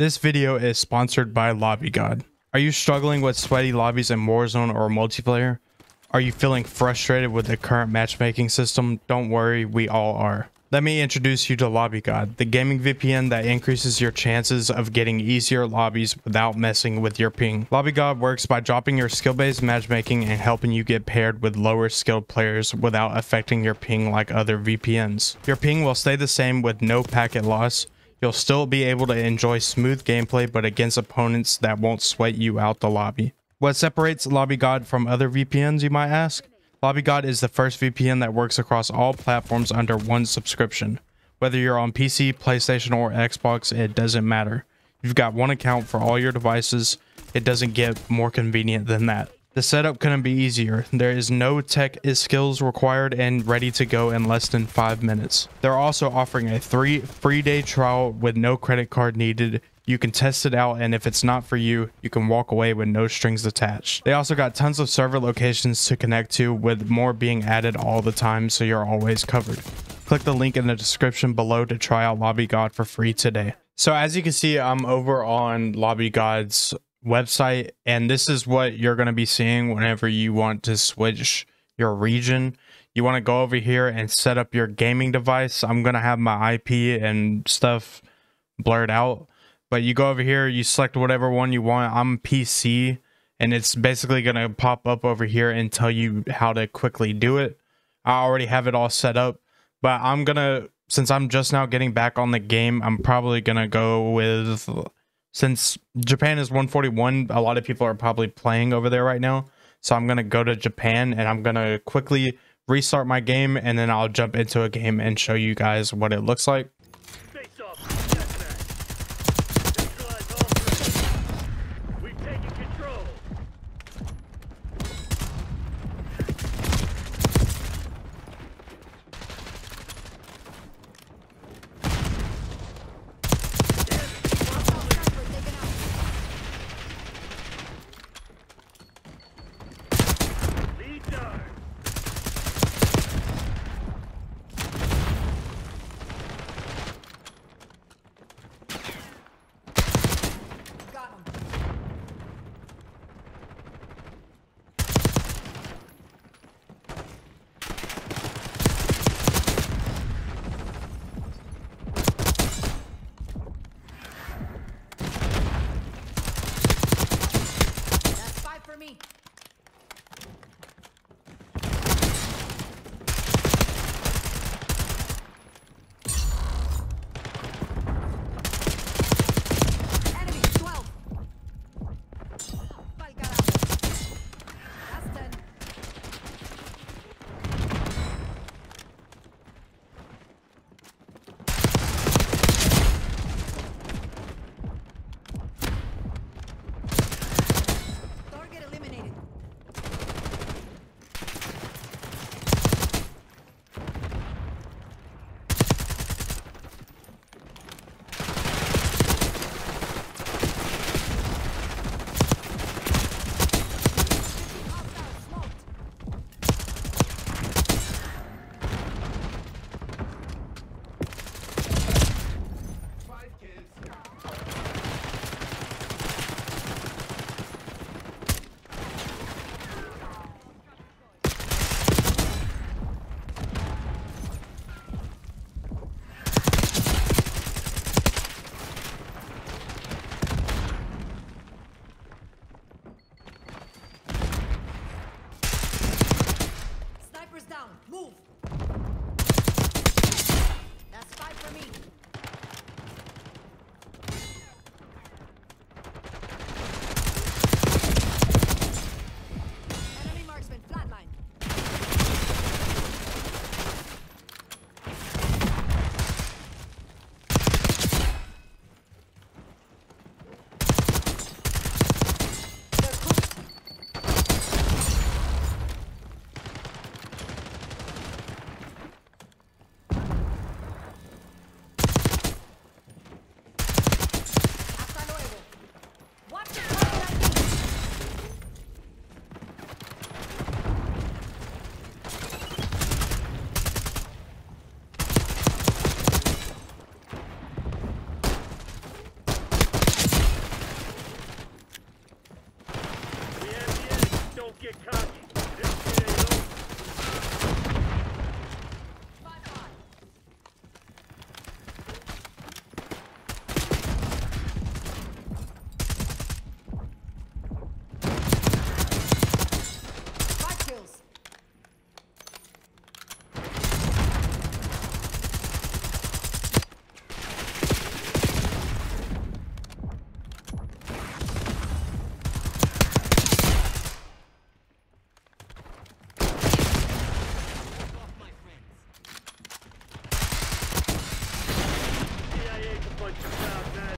This video is sponsored by Lobby God. Are you struggling with sweaty lobbies in Warzone or multiplayer? Are you feeling frustrated with the current matchmaking system? Don't worry, we all are. Let me introduce you to Lobby God, the gaming VPN that increases your chances of getting easier lobbies without messing with your ping. Lobby God works by dropping your skill-based matchmaking and helping you get paired with lower skilled players without affecting your ping like other VPNs. Your ping will stay the same with no packet loss, You'll still be able to enjoy smooth gameplay, but against opponents that won't sweat you out the lobby. What separates Lobby God from other VPNs, you might ask? Lobby God is the first VPN that works across all platforms under one subscription. Whether you're on PC, PlayStation, or Xbox, it doesn't matter. You've got one account for all your devices. It doesn't get more convenient than that. The setup couldn't be easier. There is no tech skills required and ready to go in less than 5 minutes. They're also offering a 3 free day trial with no credit card needed. You can test it out and if it's not for you, you can walk away with no strings attached. They also got tons of server locations to connect to with more being added all the time so you're always covered. Click the link in the description below to try out Lobby God for free today. So as you can see, I'm over on Lobby God's website and this is what you're going to be seeing whenever you want to switch your region. You want to go over here and set up your gaming device. I'm going to have my ip and stuff blurred out but you go over here you select whatever one you want. I'm pc and it's basically going to pop up over here and tell you how to quickly do it. I already have it all set up but i'm gonna since i'm just now getting back on the game i'm probably gonna go with since Japan is 141, a lot of people are probably playing over there right now. So I'm going to go to Japan and I'm going to quickly restart my game and then I'll jump into a game and show you guys what it looks like. Move! That's five for me. get cocky.